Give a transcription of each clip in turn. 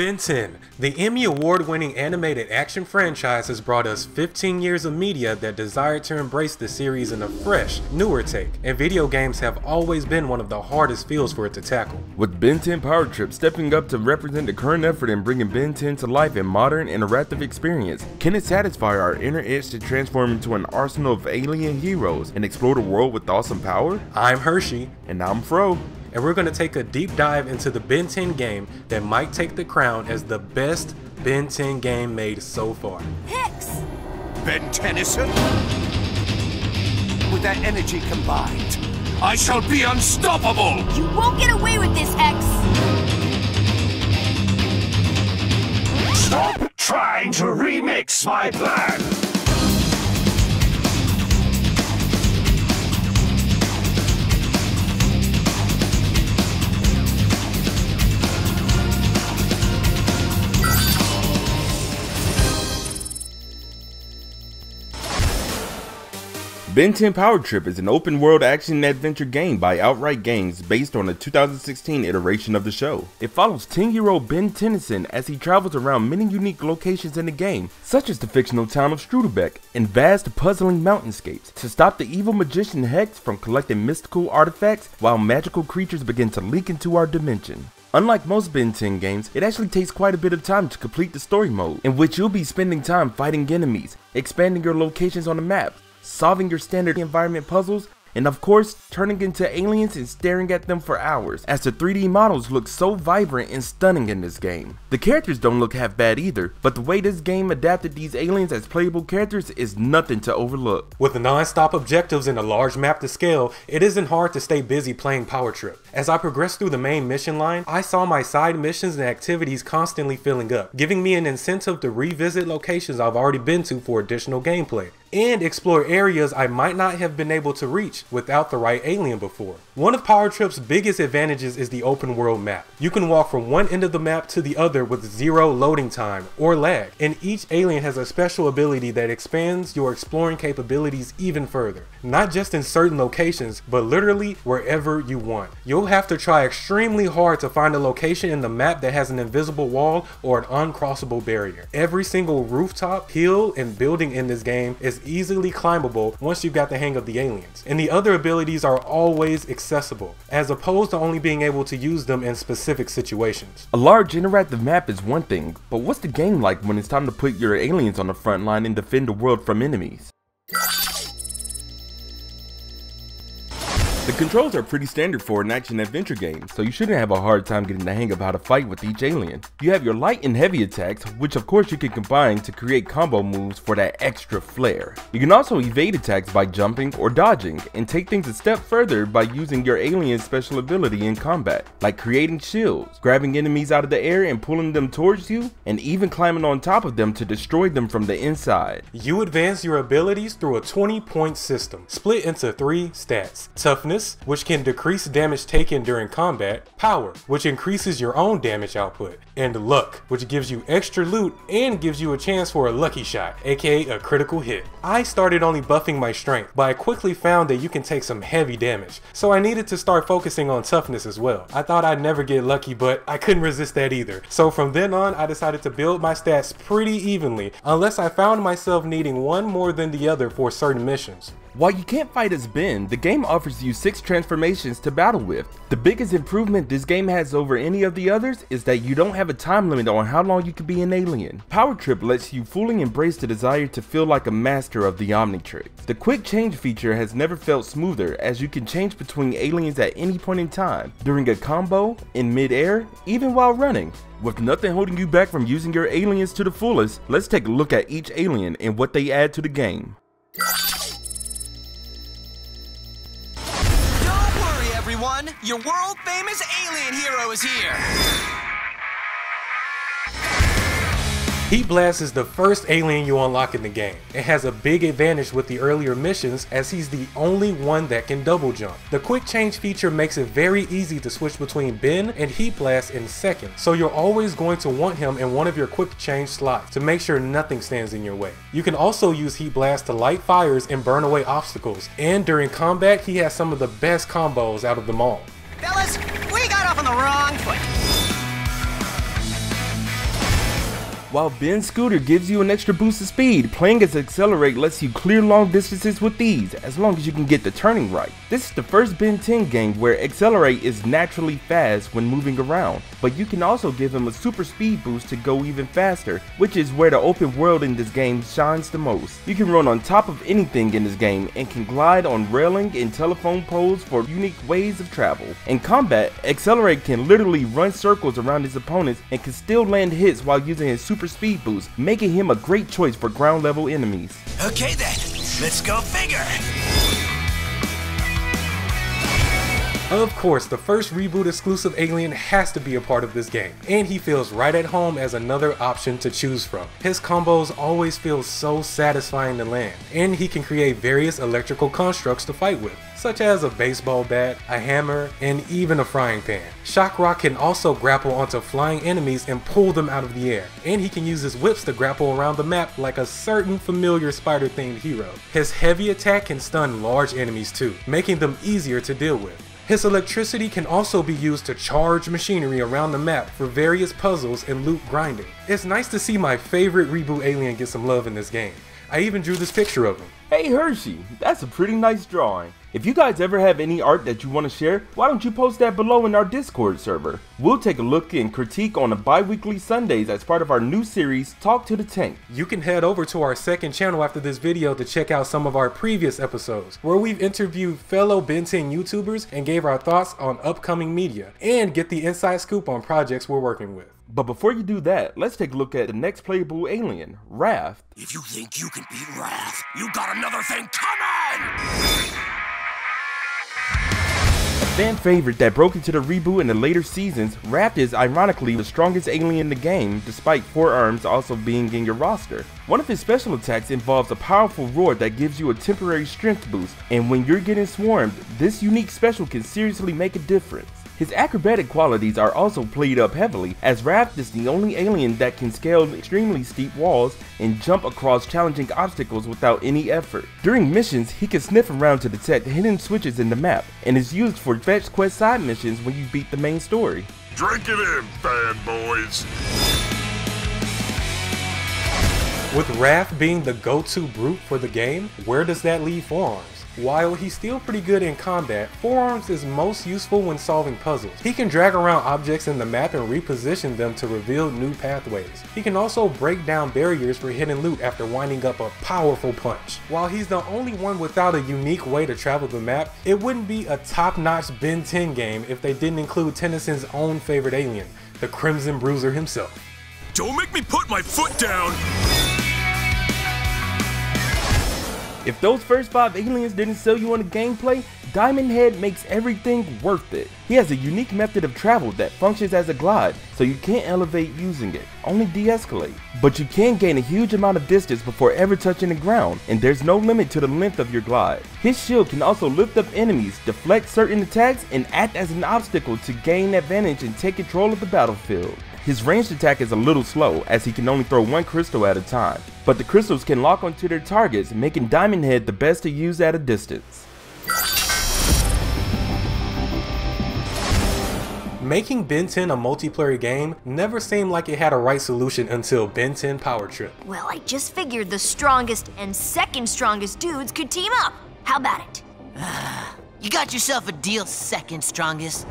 Ben 10, the Emmy award winning animated action franchise has brought us 15 years of media that desired to embrace the series in a fresh, newer take, and video games have always been one of the hardest fields for it to tackle. With Ben 10 Power Trip stepping up to represent the current effort in bringing Ben 10 to life in modern interactive experience, can it satisfy our inner itch to transform into an arsenal of alien heroes and explore the world with awesome power? I'm Hurshie, And I'm Fro. And we're going to take a deep dive into the Ben 10 game that might take the crown as the best Ben 10 game made so far. Hex! Ben Tennyson? With that energy combined, I shall be unstoppable! You won't get away with this, Hex! Stop trying to remix my plan! Ben 10 Power Trip is an open world action adventure game by Outright Games based on a 2016 iteration of the show. It follows 10 year old Ben Tennyson as he travels around many unique locations in the game, such as the fictional town of Strudelbeck and vast puzzling mountainscapes, to stop the evil magician Hex from collecting mystical artifacts while magical creatures begin to leak into our dimension. Unlike most Ben 10 games, it actually takes quite a bit of time to complete the story mode, in which you'll be spending time fighting enemies, expanding your locations on the map, solving your standard environment puzzles, and of course, turning into aliens and staring at them for hours, as the 3D models look so vibrant and stunning in this game. The characters don't look half bad either, but the way this game adapted these aliens as playable characters is nothing to overlook. With non-stop objectives and a large map to scale, it isn't hard to stay busy playing Power Trip. As I progressed through the main mission line, I saw my side missions and activities constantly filling up, giving me an incentive to revisit locations I've already been to for additional gameplay and explore areas I might not have been able to reach without the right alien before. One of Power Trip's biggest advantages is the open world map. You can walk from one end of the map to the other with zero loading time or lag, and each alien has a special ability that expands your exploring capabilities even further. Not just in certain locations, but literally wherever you want. You'll have to try extremely hard to find a location in the map that has an invisible wall or an uncrossable barrier. Every single rooftop, hill, and building in this game is easily climbable once you've got the hang of the aliens. And the other abilities are always accessible, as opposed to only being able to use them in specific situations. A large interactive map is one thing, but what's the game like when it's time to put your aliens on the front line and defend the world from enemies? The controls are pretty standard for an action adventure game, so you shouldn't have a hard time getting the hang of how to fight with each alien. You have your light and heavy attacks, which of course you can combine to create combo moves for that extra flair. You can also evade attacks by jumping or dodging, and take things a step further by using your alien's special ability in combat, like creating shields, grabbing enemies out of the air and pulling them towards you, and even climbing on top of them to destroy them from the inside. You advance your abilities through a 20 point system, split into three stats toughness, which can decrease damage taken during combat, power, which increases your own damage output, and luck, which gives you extra loot and gives you a chance for a lucky shot, aka a critical hit. I started only buffing my strength, but I quickly found that you can take some heavy damage, so I needed to start focusing on toughness as well. I thought I'd never get lucky, but I couldn't resist that either. So from then on, I decided to build my stats pretty evenly, unless I found myself needing one more than the other for certain missions. While you can't fight as Ben, the game offers you 6 transformations to battle with. The biggest improvement this game has over any of the others is that you don't have a time limit on how long you can be an alien. Power Trip lets you fully embrace the desire to feel like a master of the Omnitrix. The quick change feature has never felt smoother as you can change between aliens at any point in time, during a combo, in mid-air, even while running. With nothing holding you back from using your aliens to the fullest, let's take a look at each alien and what they add to the game. Everyone. Your world famous alien hero is here. Heatblast is the first alien you unlock in the game. It has a big advantage with the earlier missions as he's the only one that can double jump. The quick change feature makes it very easy to switch between Ben and Heatblast in seconds, so you're always going to want him in one of your quick change slots to make sure nothing stands in your way. You can also use Heatblast to light fires and burn away obstacles, and during combat he has some of the best combos out of them all. Fellas, we got off on the wrong foot. While Ben Scooter gives you an extra boost of speed, playing as XLR8 lets you clear long distances with ease, as long as you can get the turning right. This is the first Ben 10 game where XLR8 is naturally fast when moving around, but you can also give him a super speed boost to go even faster, which is where the open world in this game shines the most. You can run on top of anything in this game and can glide on railing and telephone poles for unique ways of travel. In combat, XLR8 can literally run circles around his opponents and can still land hits while using his super speed boost, making him a great choice for ground level enemies. Okay then, let's go figure. Of course, the first reboot exclusive alien has to be a part of this game, and he feels right at home as another option to choose from. His combos always feel so satisfying to land, and he can create various electrical constructs to fight with such as a baseball bat, a hammer, and even a frying pan. Shock Rock can also grapple onto flying enemies and pull them out of the air, and he can use his whips to grapple around the map like a certain familiar spider themed hero. His heavy attack can stun large enemies too, making them easier to deal with. His electricity can also be used to charge machinery around the map for various puzzles and loot grinding. It's nice to see my favorite reboot alien get some love in this game. I even drew this picture of him. Hey Hurshie, that's a pretty nice drawing. If you guys ever have any art that you want to share, why don't you post that below in our Discord server? We'll take a look and critique on the bi-weekly Sundays as part of our new series, Talk to the Tank. You can head over to our second channel after this video to check out some of our previous episodes, where we've interviewed fellow Ben 10 YouTubers and gave our thoughts on upcoming media, and get the inside scoop on projects we're working with. But before you do that, let's take a look at the next playable alien, Rath. If you think you can beat Rath, you got another thing coming! fan favorite that broke into the reboot in the later seasons, Rath is ironically the strongest alien in the game, despite four arms also being in your roster. One of his special attacks involves a powerful roar that gives you a temporary strength boost, and when you're getting swarmed, this unique special can seriously make a difference. His acrobatic qualities are also played up heavily, as Rath is the only alien that can scale extremely steep walls and jump across challenging obstacles without any effort. During missions, he can sniff around to detect hidden switches in the map, and is used for fetch quest side missions when you beat the main story. Drink it in, fanboys! With Rath being the go-to brute for the game, where does that leave Four Arms? While he's still pretty good in combat, Four Arms is most useful when solving puzzles. He can drag around objects in the map and reposition them to reveal new pathways. He can also break down barriers for hidden loot after winding up a powerful punch. While he's the only one without a unique way to travel the map, it wouldn't be a top-notch Ben 10 game if they didn't include Tennyson's own favorite alien, the Crimson Bruiser himself. Don't make me put my foot down! If those first 5 aliens didn't sell you on the gameplay, Diamondhead makes everything worth it. He has a unique method of travel that functions as a glide, so you can't elevate using it, only de-escalate. But you can gain a huge amount of distance before ever touching the ground, and there's no limit to the length of your glide. His shield can also lift up enemies, deflect certain attacks, and act as an obstacle to gain advantage and take control of the battlefield. His ranged attack is a little slow, as he can only throw one crystal at a time, but the crystals can lock onto their targets, making Diamondhead the best to use at a distance. Making Ben 10 a multiplayer game never seemed like it had a right solution until Ben 10 Power Trip. Well, I just figured the strongest and second strongest dudes could team up. How about it? You got yourself a deal, second strongest.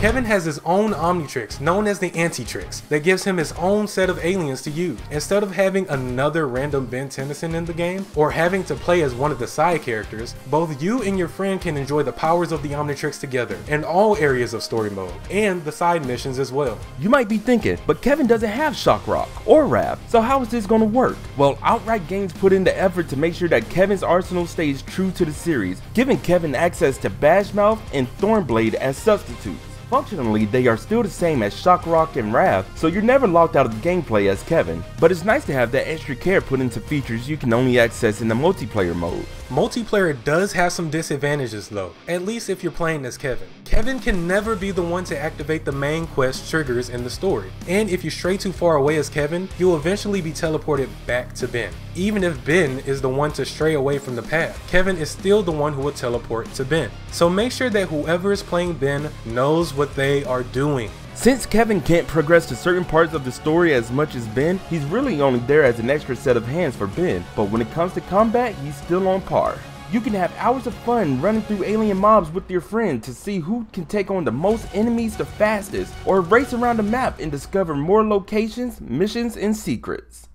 Kevin has his own Omnitrix, known as the Antitrix, that gives him his own set of aliens to use. Instead of having another random Ben Tennyson in the game, or having to play as one of the side characters, both you and your friend can enjoy the powers of the Omnitrix together, in all areas of story mode, and the side missions as well. You might be thinking, but Kevin doesn't have Shock Rock or Rath, so how is this gonna work? Well, Outright Games put in the effort to make sure that Kevin's arsenal stays true to the series, giving Kevin access to Bashmouth and Thornblade as substitutes. Functionally, they are still the same as Shock Rock and Rath, so you're never locked out of the gameplay as Kevin, but it's nice to have that extra care put into features you can only access in the multiplayer mode. Multiplayer does have some disadvantages though, at least if you're playing as Kevin. Kevin can never be the one to activate the main quest triggers in the story, and if you stray too far away as Kevin, you'll eventually be teleported back to Ben. Even if Ben is the one to stray away from the path, Kevin is still the one who will teleport to Ben. So make sure that whoever is playing Ben knows what they are doing. Since Kevin can't progress to certain parts of the story as much as Ben, he's really only there as an extra set of hands for Ben, but when it comes to combat, he's still on par. You can have hours of fun running through alien mobs with your friend to see who can take on the most enemies the fastest, or race around the map and discover more locations, missions, and secrets.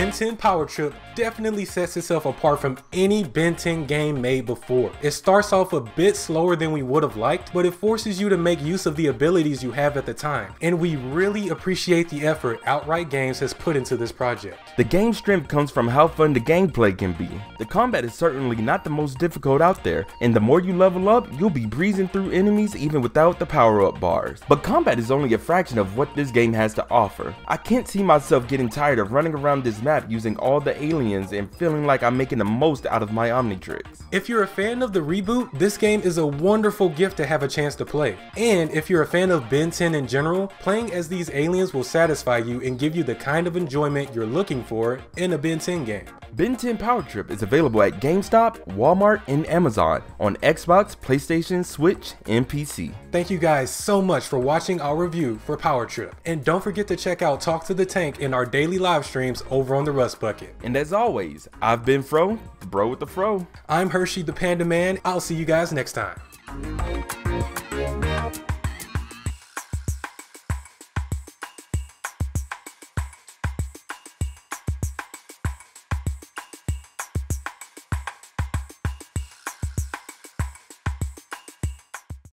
Ben 10 Power Trip definitely sets itself apart from any Ben 10 game made before. It starts off a bit slower than we would have liked, but it forces you to make use of the abilities you have at the time. And we really appreciate the effort Outright Games has put into this project. The game strength comes from how fun the gameplay can be. The combat is certainly not the most difficult out there, and the more you level up, you'll be breezing through enemies even without the power up bars. But combat is only a fraction of what this game has to offer. I can't see myself getting tired of running around this map using all the aliens and feeling like I'm making the most out of my Omnitrix. If you're a fan of the reboot, this game is a wonderful gift to have a chance to play. And if you're a fan of Ben 10 in general, playing as these aliens will satisfy you and give you the kind of enjoyment you're looking for in a Ben 10 game. Ben 10 Power Trip is available at GameStop, Walmart, and Amazon on Xbox, PlayStation, Switch, and PC. Thank you guys so much for watching our review for Power Trip. And don't forget to check out Talk to the Tank in our daily live streams over on the Rust Bucket. And as always, I've been Fro, the bro with the fro. I'm Hurshie the Panda Man. I'll see you guys next time.